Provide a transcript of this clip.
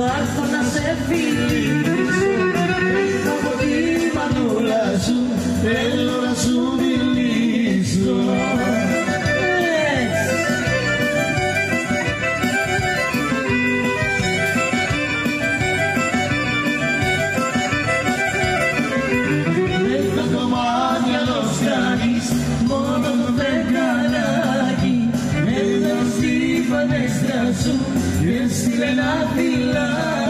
Θα έρθω να σε φιλήσω Jesús, y el cielo la fila.